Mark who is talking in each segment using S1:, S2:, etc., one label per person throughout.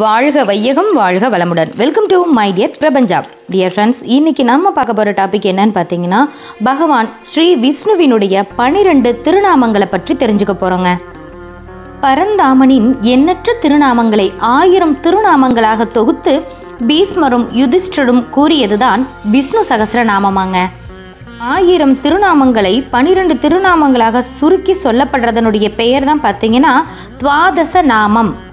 S1: வாழ்க வையகம் வாழ்க வளமுடன். வெல்கம் டு மை டியர் பிரபஞ்சாப் டியர் ஃப்ரெண்ட்ஸ் இன்னைக்கு நம்ம பார்க்க போகிற டாபிக் என்னன்னு பார்த்தீங்கன்னா பகவான் ஸ்ரீ விஷ்ணுவினுடைய பனிரெண்டு திருநாமங்களை பற்றி தெரிஞ்சுக்க போகிறோங்க பரந்தாமனின் எண்ணற்ற திருநாமங்களை ஆயிரம் திருநாமங்களாக தொகுத்து பீஸ்மரும் யுதிஷ்டரும் கூறியதுதான் விஷ்ணு சகசிரநாமமாங்க. ஆயிரம் திருநாமங்களை பனிரெண்டு திருநாமங்களாக சுருக்கி சொல்லப்படுறதனுடைய பெயர் தான் பார்த்தீங்கன்னா துவாதச நாமம்.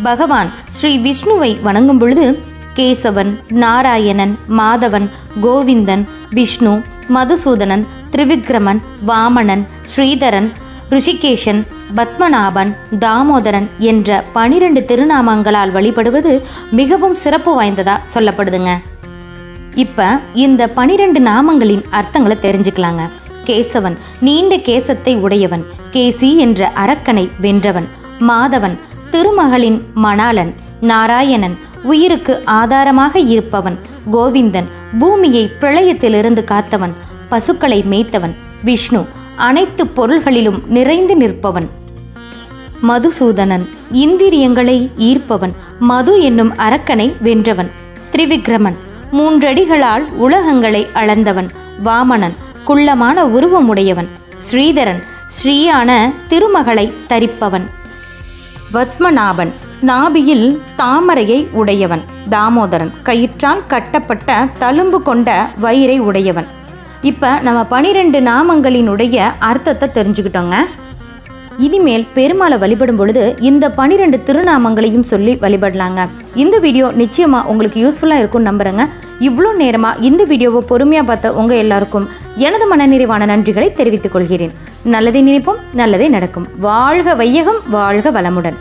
S1: பகவான் ஸ்ரீ விஷ்ணுவை வணங்கும் பொழுது கேசவன் நாராயணன் மாதவன் கோவிந்தன் விஷ்ணு மதுசூதனன் திரிவிக்ரமன் வாமணன் ஸ்ரீதரன் ரிஷிகேஷன் பத்மநாபன் தாமோதரன் என்ற பனிரெண்டு திருநாமங்களால் வழிபடுவது மிகவும் சிறப்பு வாய்ந்ததா சொல்லப்படுதுங்க. இப்ப இந்த பனிரெண்டு நாமங்களின் அர்த்தங்களை தெரிஞ்சுக்கலாங்க. கேசவன் நீண்ட கேசத்தை உடையவன். கேசி என்ற அரக்கனை வென்றவன். மாதவன் திருமகளின் மணாளன் நாராயணன் உயிருக்கு ஆதாரமாக இருப்பவன் கோவிந்தன் பூமியை பிரளயத்திலிருந்து காத்தவன் பசுக்களை மேய்த்தவன் விஷ்ணு அனைத்து பொருள்களிலும் நிறைந்து நிற்பவன். மதுசூதனன் இந்திரியங்களை ஈர்ப்பவன் மது என்னும் அரக்கனை வென்றவன். திரிவிக்ரமன் மூன்றடிகளால் உலகங்களை அளந்தவன். வாமனன் குள்ளமான உருவமுடையவன். ஸ்ரீதரன் ஸ்ரீயான திருமகளை தரிப்பவன். பத்மநாபன் நாபியில் தாமரையை உடையவன். தாமோதரன் கயிற்றால் கட்டப்பட்ட தழும்பு கொண்ட வயிறை உடையவன். இப்போ நம்ம பனிரெண்டு நாமங்களினுடைய அர்த்தத்தை தெரிஞ்சுக்கிட்டோங்க. இனிமேல் பெருமாளை வழிபடும் பொழுது இந்த பனிரெண்டு திருநாமங்களையும் சொல்லி வழிபடலாங்க. இந்த வீடியோ நிச்சயமாக உங்களுக்கு யூஸ்ஃபுல்லாக இருக்கும்னு நம்புகிறேங்க இவ்வளோ நேரமாக இந்த வீடியோவை பொறுமையாக பார்த்த உங்கள் எல்லாருக்கும் எனது மனநிறைவான நன்றிகளை தெரிவித்துக் கொள்கிறேன். நல்லதை நினைப்போம் நல்லதே நடக்கும். வாழ்க வையகம் வாழ்க வளமுடன்.